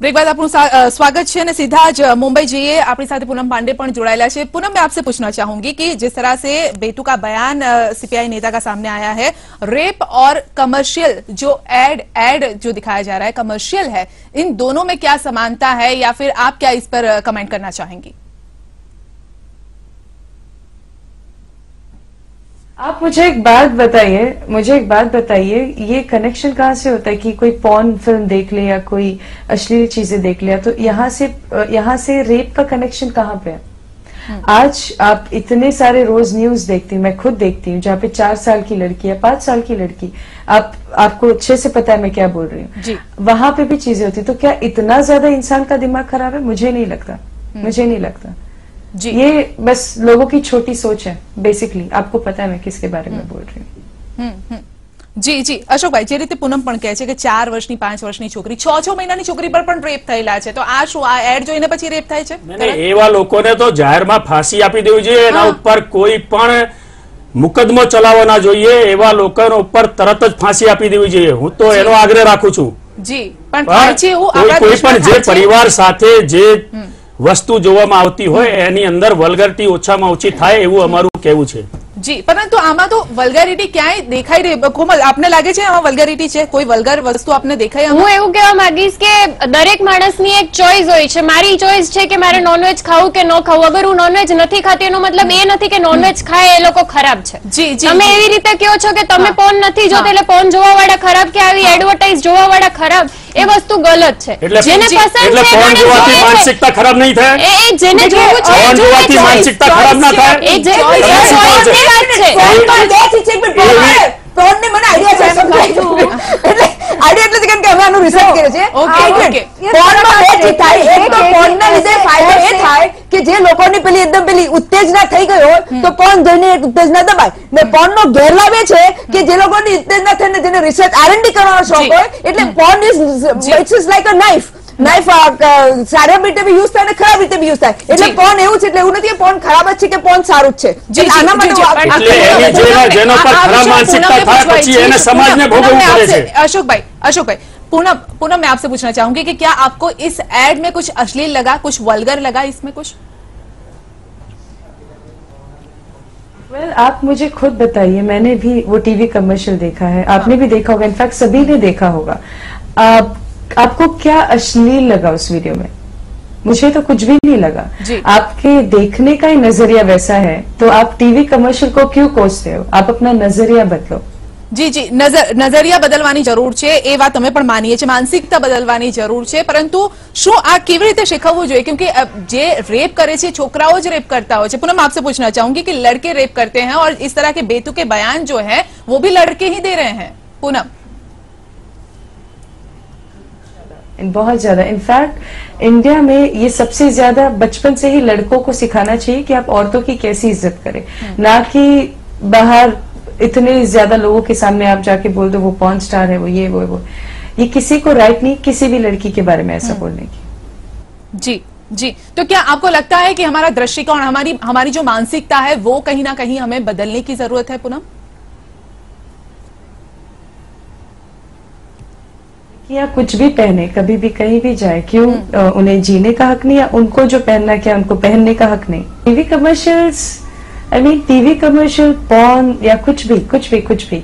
Break बाद आप स्वागत है सीधा ज मुंबई जाइए अपनी साथ पूनम पांडे પાંડे है पूनम मैं आपसे पूछना चाहूँगी कि जिस तरह से बेटू का बयान सीपीआई नेता का सामने आया है रेप और कमर्शियल जो एड एड जो दिखाया जा रहा है कमर्शियल है इन दोनों में क्या समानता है या फिर आप क्या इस पर कमेंट करना चाहेंगी आप मुझे एक बात बताइए मुझे एक बात बताइए ये कनेक्शन कहाँ से होता है कि कोई पॉन फ़िल्म देख ले या कोई अश्लील चीज़ें देख लिया तो यहाँ से यहाँ से रेप का कनेक्शन कहाँ पे है? आज आप इतने सारे रोज न्यूज़ देखती हूँ मैं खुद देखती हूँ जहाँ पे चार साल की लड़की या पाँच साल की लड़की आप आपको अच्छे से पता है मैं क्या बोल रही हूँ। वहाँ पे भी चीज़ें होती तो क्या इतना ज़्यादा इंसान का दिमाग खराब है? मुझे नहीं लगता। मुझे नहीं लगता। जी ये बस लोगों की छोटी सोच है बेसिकली आपको पता है मैं किसके बारे में बोल रही हूँ હમ, હમ. જી જી અશોકભાઈ જે રીતે પૂનમ પણ કહે છે કે ચાર વર્ષની પાંચ વર્ષની છોકરી છ છ મહિનાની છોકરી પર પણ રેપ થયેલા છે તો આ શું આ એડ જોઈને પછી રેપ થાય છે અને એવા લોકોને તો જાહેરમાં ફાંસી આપી દેવી જોઈએ એના હા. ઉપર કોઈ પણ મુકદમો ચલાવવો ના જોઈએ એવા લોકોનો ઉપર તરત જ ફાંસી આપી દેવી જોઈએ હું તો એનો આગ્રહ રાખું છું જી પણ થાય છે એવું કોઈ આપણા કોઈ દેશમાં પણ જે થાય છે? પરિવાર સાથે જે વસ્તુ જોવામાં આવતી હોય એની અંદર વલગરટી ઓછામાં ઓછી થાય એવું અમારું કહેવું છે. જી પરંતુ આમાં તો વલ્ગારિટી ક્યાંય દેખાઈ રહી કોમલ આપને લાગે છે આમાં વલ્ગારિટી છે? કોઈ વલ્ગર વસ્તુ આપને દેખાય હું એવું કહેવા માંગીશ કે દરેક માણસની એક ચોઈસ હોય છે. મારી ચોઈસ છે કે મારે નોનવેજ ખાવું કે ન ખાવું. અગર હું નોનવેજ નથી ખાતી એનો મતલબ એ નથી કે નોનવેજ ખાય એ લોકો ખરાબ છે. જી, જી, તમે એવી રીતે કહો છો કે તમે. પોન નથી જોતા એટલે પોન જોવા વાળા ખરાબ કે આવી એડવર્ટાઇઝ જોવા વાળા ખરાબ? એ વસ્તુ ગલત છે. જેને પસંદ છે ફોન જોવાથી માનસિકતા ખરાબ નહીં થાય? એ જેને જોવું છે જોવાથી માનસિકતા ખરાબ ના થાય? એ જે વાત છે. ફોન પર દેખી છે પણ ફોન ને મને આઈડિયા છે એટલે આઈડિયા એટલે કે અમે આનું રિસર્ચ કર્યું છે ફોનમાં બે થાય. એક તો ફોન ના લીધે કે જે લોકોની પેલી એકદમ પેલી ઉત્તેજના થઈ ગઈ હોય તો પોન જોઈને એક ઉત્તેજના દબાય. ને પોન નો ગેરલાભ એ છે કે જે લોકોની ઉત્તેજના થઈને જેને રિસર્ચ આરએનડી કરવાનો શોખ હોય એટલે porn is it's is like a knife knife સારા રીતે બી યુઝ થાય અને ખરાબ રીતે બી યુઝ થાય. એટલે પોન એવું છે એટલે એવું નથી કે પોન ખરાબ જ છે કે પોન સારું જ છે. આના માટે જેનો પર ખરાબ માનસિકતા થાય પછી એને સમાજને ભોગવવું પડે છે. અશોકભાઈ અશોકભાઈ पूनम पूनम मैं आपसे पूछना चाहूँगी कि क्या आपको इस एड में कुछ अश्लील लगा कुछ वल्गर लगा इसमें कुछ? वेल well, आप मुझे खुद बताइए मैंने भी वो टीवी कमर्शियल देखा है। आपने भी देखा होगा इनफैक्ट सभी ने देखा होगा। आप आपको क्या अश्लील लगा उस वीडियो में? मुझे तो कुछ भी नहीं लगा। आपके देखने का ही नज़रिया वैसा है तो आप टीवी कमर्शियल को क्यों कोसते हो? आप अपना नज़रिया बदलो। જી જી નજર નજરિયા બદલવાની જરૂર છે એ વાત અમે પણ માનીએ છીએ માનસિકતા બદલવાની જરૂર છે પરંતુ શું આ કેવી રીતે શીખવવું જોઈએ क्योंकि અ, જે રેપ કરે છે છોકરાઓ જ રેપ करता હોય છે पूनम आपसे पूछना चाहूंगी कि लड़के रेप करते हैं और इस तरह के बेतुके बयान जो है वो भी लड़के ही दे रहे हैं पूनम बहुत ज्यादा इनफैक्ट इंडिया में ये सबसे ज्यादा बचपन से ही लड़कों को सिखाना चाहिए कि आप औरतों की कैसी इज्जत करें ना कि बाहर इतने ज़्यादा लोगों के सामने आप जाके बोल दो वो पॉन स्टार है वो ये वो वो। ये किसी को राइट नहीं किसी भी लड़की के बारे में ऐसा बोलने की। जी जी। तो क्या आपको लगता है कि हमारा दृष्टिकोण हमारी हमारी जो मानसिकता है वो कहीं ना कहीं हमें बदलने की ज़रूरत है पूनम? या कुछ भी पहने कभी भी कहीं भी जाए क्यों अ, उन्हें जीने का हक नहीं या उनको जो पहनना क्या उनको पहनने का हक नहीं? TV commercials I mean TV commercial porn या कुछ भी कुछ भी कुछ भी।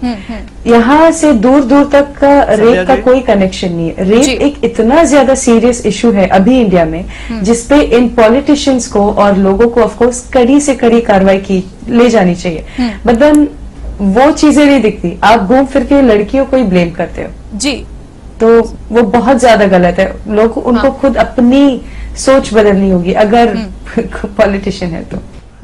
यहाँ से दूर दूर तक का रेप का कोई कनेक्शन नहीं है। रेप एक इतना ज़्यादा सीरियस इशू है अभी इंडिया में जिसपे इन पॉलिटिशियंस को और लोगों को ऑफकोर्स कड़ी से कड़ी कार्रवाई की ले जानी चाहिए। बट देन वो चीज़ें नहीं दिखती। आप घूम फिर के लड़कियों को ही ब्लेम करते हो। जी। तो वो बहुत ज़्यादा गलत है। लोग उनको हाँ। खुद अपनी सोच बदलनी होगी अगर पॉलिटिशियन है तो।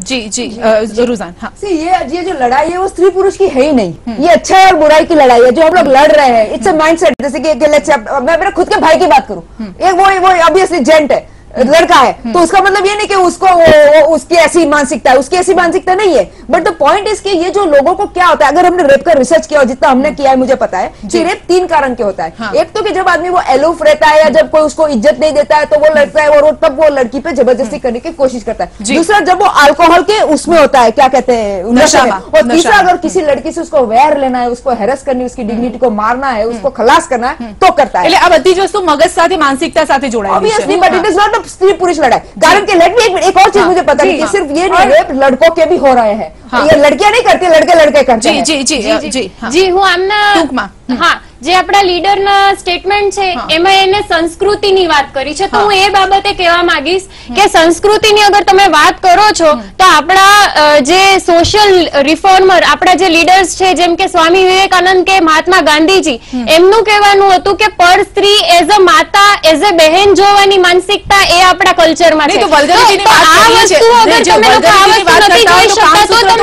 जी जी रुझान हाँ। See, ये ये जो लड़ाई है वो स्त्री पुरुष की है ही नहीं। ये अच्छा है और बुराई की लड़ाई है जो हम लोग लड़ रहे हैं। इट्स अ माइंड सेट जैसे की अब मैं मेरे खुद के भाई की बात करूँ। एक वो वो ऑब्वियसली जेंट है। लड़का है तो उसका मतलब ये नहीं कि उसको वो, वो, उसकी ऐसी मानसिकता है उसकी ऐसी मानसिकता नहीं है। बट द पॉइंट इज़ कि ये जो लोगों को क्या होता है अगर हमने रेप का रिसर्च किया और जितना हमने किया है मुझे पता है कि रेप तीन कारण के होता है। हाँ। एक तो कि जब आदमी वो एलोफ रहता है या जब कोई उसको इज़्ज़त नहीं देता है तो वो लड़ता है और तब वो लड़की पे ज़बरदस्ती करने की कोशिश करता है। दूसरा जब वो अल्कोहल के उसमें होता है क्या कहते हैं नशा और तीसरा अगर किसी लड़की से उसको वैर लेना है उसको हेरस करनी उसकी डिग्निटी को मारना है उसको खलास करना है तो करता है। अब अति जो मगज साथ मानसिकता साथ जोड़ा है बट इट इज़ नॉट स्त्री पुरुष लड़ाई कारण कि लड़की मी एक और चीज़ हाँ, मुझे पता है कि हाँ। सिर्फ़ ये नहीं रेप लड़कों के भी हो रहे हाँ। ये लड़कियां नहीं करती लड़के लड़के करते જી हैं જી જી જી હા. જી હું આમના ટૂંકમાં. હા જે આપણા લીડરના સ્ટેટમેન્ટ છે હા. એમાં એને સંસ્કૃતિની વાત કરી છે તો હા. હું એ બાબતે કહેવા માંગીશ કે સંસ્કૃતિની અગર તમે વાત કરો છો તો આપણા અ, જે સોશિયલ રિફોર્મર આપણા જે લીડર્સ છે જેમ કે સ્વામી વિવેકાનંદ કે મહાત્મા ગાંધીજી એમનું કહેવાનું હતું કે પર સ્ત્રી એઝ અ માતા એઝ અ બહેન જોવાની માનસિકતા એ આપણા કલ્ચરમાં નહીં છે તો vulgarity ની તો વાત આ કરીએ છે. વસ્તુ અગર નહીં, જો તમે લોકો આ vulgarity ની વસ્તુ વાત નથી કરતા જોઈ હોય તો શકતા તો કામસૂત્ર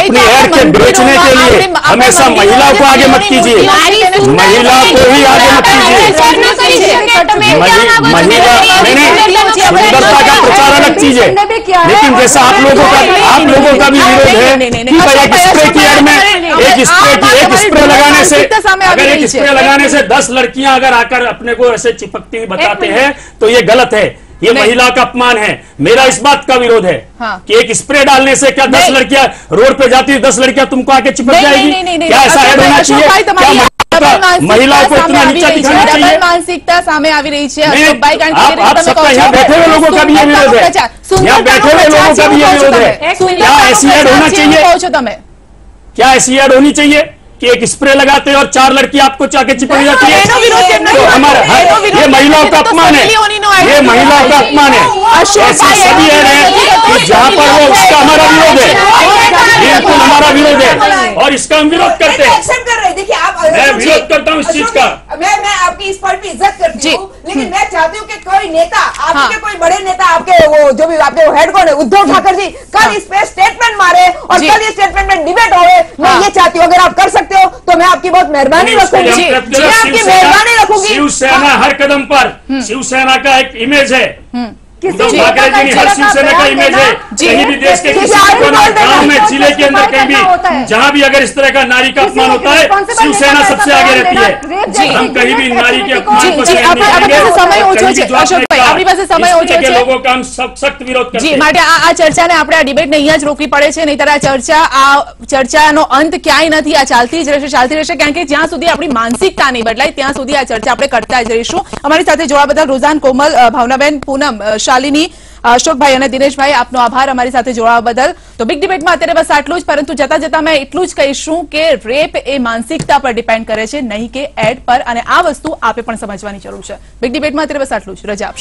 अपनी एड के बेचने के लिए हमेशा महिला को आगे मत कीजिए। महिला को ही आगे मत कीजिए। महिला सुंदरता का प्रचार अलग चीज़ है। लेकिन जैसा आप लोगों का आप लोगों का भी विरोध है कि एक स्प्रे की एड में एक स्प्रे की एक स्प्रे लगाने से अगर एक स्प्रे लगाने से दस लड़कियाँ अगर आकर अपने को ऐसे चिपकती हुई बताते हैं तो ये गलत है। ये नहीं। महिला का अपमान है मेरा इस बात का विरोध है हाँ। कि एक स्प्रे डालने से क्या दस नहीं। लड़कियां रोड पे जाती है दस लड़कियां तुमको आके चिपक नहीं, जाएगी नहीं, नहीं, नहीं, क्या नहीं, ऐसा अशोक ऐड भाई, होना अशोक चाहिए भाई, क्या તમારી महिला ડબલ का- महिलाओं को માનસિકતા इतना સામે नीचा આવી રહી છે. दिखाना ડબલ चाहिए માનસિકતા સામે આવી રહી છે नहीं, અશોકભાઈ કારણ કે आप- જે રીતે आप તમે सबका કહો यहाँ છો, बैठे हुए लोगों का भी ये સુંદરતાનો विरोध है। પ્રચાર, यहाँ સુંદરતાનો बैठे हुए પ્રચાર लोगों का જેવું भी ये કહો છો विरोध તમે. है। સુંદરતાનો क्या ऐसी ऐड પ્રચાર होना જેવું चाहिए? કહો છો તમે क्या ऐसी ऐड होनी चाहिए कि एक स्प्रे लगाते हैं और चार लड़की आपको चाके चिपक जाती है। तो ये महिलाओं का अपमान है। ये महिलाओं का अपमान है। ऐसी सभी है कि जहाँ पर वो उसका हमारा विरोध है। बिल्कुल हमारा विरोध है। और इसका हम विरोध करते हैं। हैं मैं विरोध करता हूँ इस चीज़ का। मैं मैं आपकी इस पॉइंट पे इज़्ज़त करती हूँ लेकिन मैं चाहती हूँ कि कोई नेता आपके हाँ। कोई बड़े नेता आपके वो जो भी आपके हेड कौन है उद्धव ठाकरे जी कल इस पे स्टेटमेंट मारे और कल ये स्टेटमेंट में डिबेट हो मैं हाँ। ये चाहती हूँ अगर आप कर सकते हो तो मैं आपकी बहुत मेहरबानी रखूँगी। मैं आपकी मेहरबानी रखूँगी। शिवसेना हर कदम पर शिवसेना का एक इमेज है। किसी जी, शिवसेना का इमेज है। कहीं भी देश के किसी में ज़िले के अंदर कहीं भी जहाँ भी अगर इस तरह का नारी का अपमान होता है शिवसेना सबसे आगे रहती है। हम कहीं भी नारी के अपमान को समय આપણી પાસે સમય ઓછો છે. જી માટે આ આ ચર્ચાને આપણે આ ડિબેટને અહીંયા જ રોકવી પડે છે નહીતર આ ચર્ચા આ ચર્ચાનો અંત ક્યાંય નથી આ ચાલતી જ રહેશે ચાલતી રહેશે કારણ કે જ્યાં સુધી આપણી માનસિકતા નહીં બદલાય ત્યાં સુધી આ ચર્ચા આપણે કરતા જ રહીશું. અમારી સાથે જોડા બદલ રોઝાન કોમલ ભાવનાબેન પૂનમ શાલિની અશોકભાઈ અને દિનેશભાઈ આપનો આભાર. અમારી સાથે જોડાવા બદલ. તો બિગ ડિબેટમાં અત્યારે બસ આટલું જ પરંતુ જતા જતા મેં એટલું જ કહીશું કે રેપ એ માનસિકતા પર ડિપેન્ડ કરે છે નહીં કે એડ પર અને આ વસ્તુ આપે પણ સમજવાની જરૂર છે. બિગ ડિબેટમાં અત્યારે બસ આટલું જ. રજા આપશો.